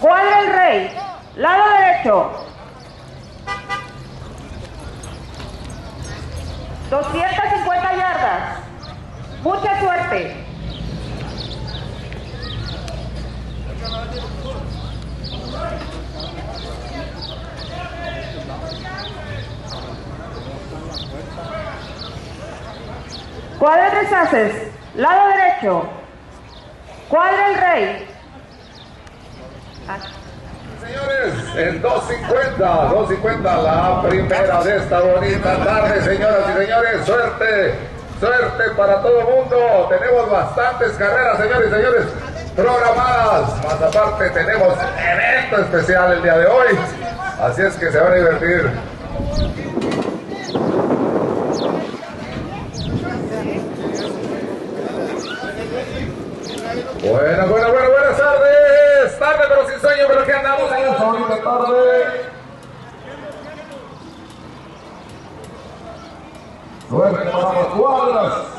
Cuadra el rey. Lado derecho. 250 yardas. Mucha suerte. Cuadra tres haces. Lado derecho. Cuadra el rey. Señores, en 250, 250 la primera de esta bonita tarde, señoras y señores, suerte, suerte para todo el mundo. Tenemos bastantes carreras, señores y señores, programadas. Más aparte tenemos evento especial el día de hoy, así es que se van a divertir. Buenas, buenas, buenas, buenas tardes. Tarde pero sin sueño, pero que andamos en esta bonita tarde. Suerte para cuadras.